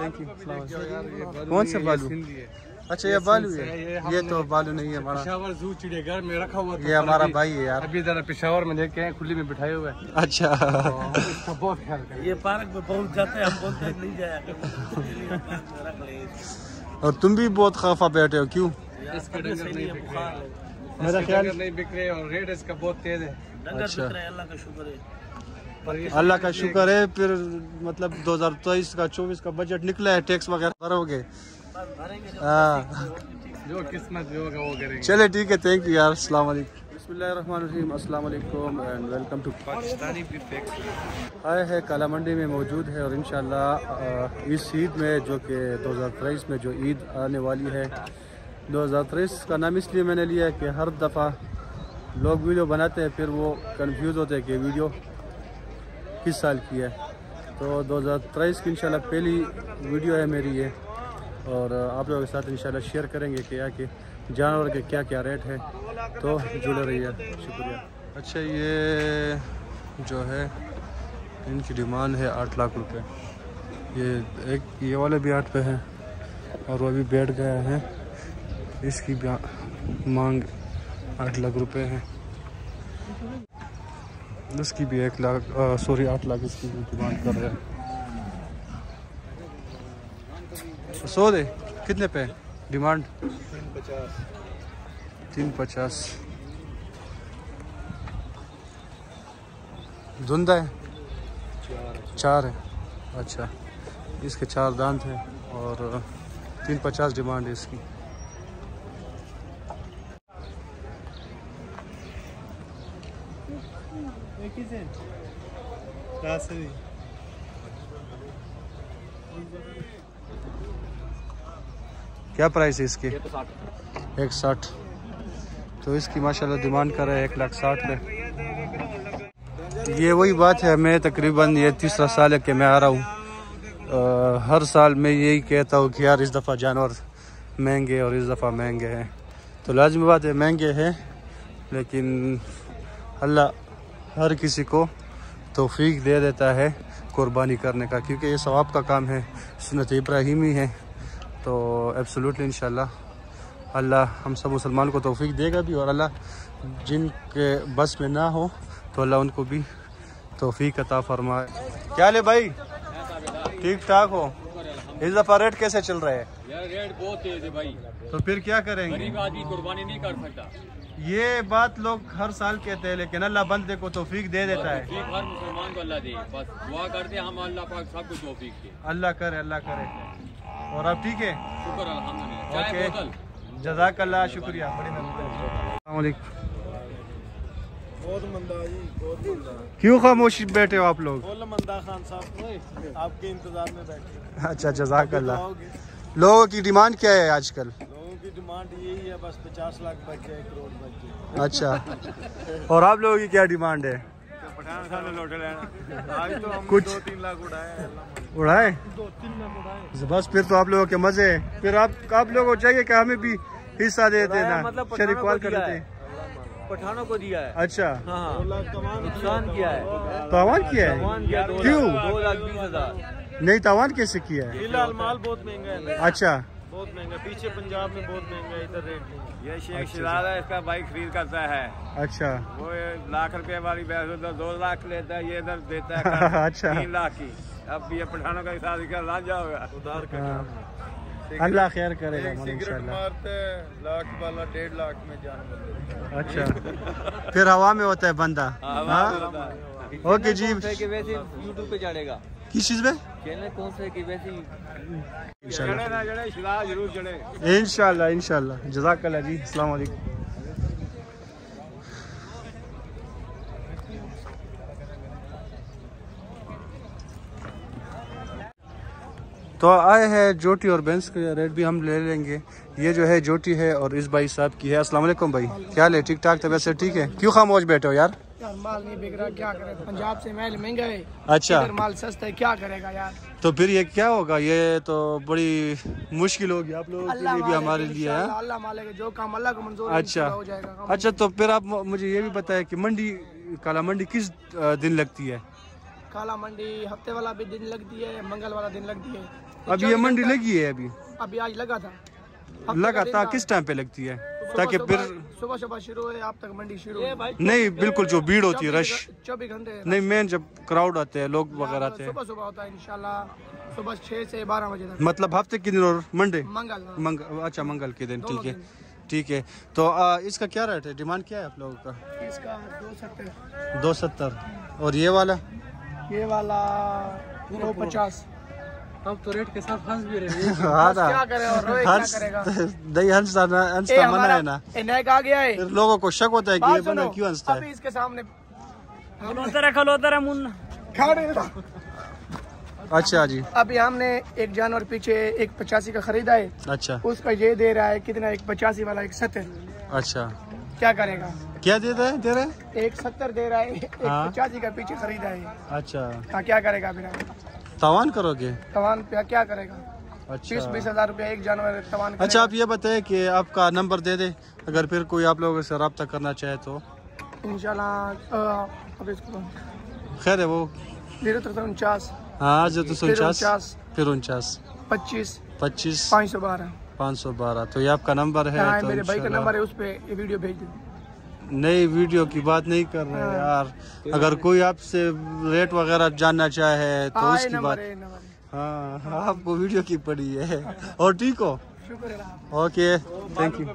Thank you कौन से बालू? अच्छा ये बालू है। ये तो बालू नहीं है हमारा। पिशावर जू चिड़ियाघर में रखा हुआ ये हमारा भाई है यार। अभी जरा पिशावर में देखे हैं खुली में बिठाए हुए अच्छा। इसका बहुत ख्याल करें। ये पार्क में पहुँच जाते हैं हम बोलते नहीं जाया और तुम भी बहुत खफा बैठे हो क्यों? मेरा ख्याल नहीं बिक रहे और रेट इसका बहुत तेज है। अच्छा। अल्लाह का शुक्र है। अल्लाह का शुक्र है फिर मतलब 2023 का 24 का बजट निकला है टैक्स वगैरह भरोगे। हाँ। जो किस्मत जो होगा वो करेंगे। चले ठीक है थैंक यू यार अस्सलाम वालेकुम। अस्सलाम वालेकुम एंड वेलकम टू पाकिस्तानी आए है काला मंडी में मौजूद है और इंशाल्लाह इस ईद में जो कि 2023 में जो ईद आने वाली है 2023 का नाम इसलिए मैंने लिया है कि हर दफ़ा लोग वीडियो बनाते हैं फिर वो कंफ्यूज होते हैं कि वीडियो किस साल की है। तो 2023 की इंशाल्लाह पहली वीडियो है मेरी ये। और आप लोगों के साथ इंशाल्लाह शेयर करेंगे कि या कि जानवर के क्या क्या रेट है। तो जुड़े रहिए शुक्रिया। अच्छा ये जो है, इनकी डिमांड है आठ लाख रुपए। ये एक, ये वाले भी आठ पे है और वो अभी बैठ गया है। इसकी भी मांग आठ लाख रुपए है। इसकी भी एक लाख सॉरी आठ लाख इसकी भी डिमांड कर रहे हैं। सौ दे, कितने पे डिमांड? तीन पचास। धुंधा है? चार है। अच्छा इसके चार दांत हैं और तीन पचास डिमांड है इसकी। क्या प्राइस है इसके? एक साठ। तो इसकी माशाल्लाह डिमांड कर रहे हैं एक लाख साठ पे ये वही बात है मैं तकरीबन ये तीसरा साल है कि मैं आ रहा हूँ। हर साल मैं यही कहता हूँ कि यार इस दफ़ा जानवर महँगे और इस दफ़ा महँगे हैं। तो लाजमी बात है महँगे हैं लेकिन अल्लाह हर किसी को तौफीक दे देता है कुर्बानी करने का क्योंकि ये सवाब का काम है सुनत इब्राहिमी है। तो एब्सोल्युटली इंशाल्लाह अल्लाह हम सब मुसलमान को तौफीक देगा भी और अल्लाह जिनके बस में ना हो तो अल्लाह उनको भी तौफीक अता फरमाए। क्या ले भाई? ठीक ठाक हो? इस दफ़ा रेट कैसे चल रहे हैं? यार रेट बहुत तेज है भाई। तो फिर क्या करेंगे? गरीब आदमी कुर्बानी नहीं कर सकता। ये बात लोग हर साल कहते हैं लेकिन अल्लाह बंदे को तोफीक दे देता है। हर मुसलमान को अल्लाह दे। बस दुआ करते हैं हम अल्लाह पाक सबको तौफीक दे। अल्लाह करे अल्लाह करे। और अब ठीक है? शुक्र अल्हम्दुलिल्लाह। ओके। जजाक अल्लाह शुक्रिया बड़ी मेहरबानी। अस्सलाम वालेकुम। बहुत मंदा जी बहुत मंदा। क्यों खामोश बैठे हो आप लोग? बोल मंदा खान साहब आपके इंतज़ार में बैठे अच्छा जजाक अल्लाह लोगों की डिमांड क्या है आजकल? की डिमांड यही है बस पचास लाख बच जाए करोड़ बच जाए। अच्छा। और आप लोगों की क्या डिमांड है? पठान खान लौटे लेना आज तो हम कुछ- दो तीन लाख उड़ाए हैं। उड़ाए? दो तीन लाख उड़ाए। बस फिर तो आप लोगों के मज़े हैं। फिर आप आप लोगों को चाहिए कि हमें भी हिस्सा दे देना मतलब शरीक पठानों को कर दिया देते। है। हैं। पठानों को दिया है। अच्छा। हाँ। नुकसान किया है। तावान किया है? क्यों? दो लाख बीस हज़ार। नहीं तावान कैसे किया है? फ़िलहाल माल बहुत महँगा है। अच्छा। बहुत महँगा पीछे पंजाब में बहुत महँगा है इधर रेट नहीं ये शेख शिराज है इसका भाई खरीद करता है। अच्छा। वो लाख रुपए वाली भैंस उधर दो लाख लेता है ये इधर देता है अच्छा। तीन लाख की। अब ये पठानों का हिसाब निकाल ला जाओगा उधार का हाँ। है। अल्लाह खैर करेगा सिगरेट मारते लाख वाला डेढ़ लाख में जान अच्छा। फिर हवा में होता है बंदा। हाँ ओके जी। वैसे यूट्यूब पे चढ़ेगा किस चीज़ में? ही इंशाल्लाह इंशाल्लाह। जजाकल्ला जी वालेकुम। तो आए हैं जोटी और बेंस का रेट भी हम ले लेंगे। ये जो है जोटी है और इस भाई साहब की है। अस्सलाम वालेकुम भाई। क्या ले ठीक ठाक तबीयत से ठीक है? क्यों खामोश बैठे हो यार? यार माल नहीं बिक रहा क्या करे? पंजाब से महल महँगा है। अच्छा। माल सस्ता है क्या करेगा यार? तो फिर ये क्या होगा? ये तो बड़ी मुश्किल होगी आप लोगों के लिए भी हमारे लिए है। अल्लाह मालिक जो काम अल्लाह को मंजूर अच्छा। हो जाएगा अच्छा तो फिर आप मुझे ये भी बताएँ कि मंडी काला मंडी किस दिन लगती है? काला मंडी हफ़्ते वाला भी दिन लगती है मंगल वाला दिन लगती है। अभी ये मंडी लगी है अभी? अभी आज लगा था। लगातार था। किस टाइम पे लगती है? ताकि फिर सुबह सुबह शुरू है आप तक मंडी शुरू नहीं बिल्कुल जो भीड़ होती है रश चौबीस घंटे नहीं मेन जब क्राउड आते हैं लोग वगैरह आते हैं। सुबह सुबह होता है इंशाल्लाह सुबह छह से बारह बजे तक। मतलब हफ़्ते के दिन और मंडे? मंगल मंग अच्छा मंगल के दिन ठीक है ठीक है। तो आ, इसका क्या रेट है? डिमांड क्या है आप लोगों का? इसका दो सत्तर। दो सत्तर। और ये वाला? ये वाला दो पचास। अब तो रेट के साथ फंस भी रहे हैं। हाँ ना। क्या करे और रोए क्या करेगा? दही हंसता ना हंसता मना है ना। ए, नैक आ गया है। लोगों को शक होता है कि ये बंदा क्यों हंसता अभी है इसके सामने खलोतर है खलोतर है मुन्ना। खड़े रहो। अच्छा जी। अभी हमने एक जानवर पीछे एक पचासी का खरीदा है। अच्छा। उसका ये दे रहा है कितना? एक पचासी वाला एक सत्तर। अच्छा। क्या करेगा? क्या दे रहे हैं? दे रहे हैं? एक सत्तर दे रहा है एक हाँ। पचासी का पीछे खरीदा है। अच्छा। हाँ क्या करेगा फिर तवान करोगे? तवान पे क्या करेगा? बीस बीस अच्छा हज़ार रुपया एक जानवर तवान अच्छा आप ये बताए कि आपका नंबर दे दे। अगर फिर कोई आप लोगों से रब्ता करना चाहे तो। इसको खैर है वो। उनचास। हाँ जो तो उनचास। उनचास। फिर उनचास। पच्चीस। पच्चीस। पाँच सौ बारह। पाँच सौ बारह। तो ये आपका नंबर है हाँ तो मेरे भाई का नंबर है उस पर वीडियो भेज दो। नई वीडियो की बात नहीं कर रहे हैं। यार। अगर कोई आपसे रेट वगैरह जानना चाहे तो हाँ उसकी बात है है हाँ आपको वीडियो की पड़ी है। और ठीक हो? Okay thank you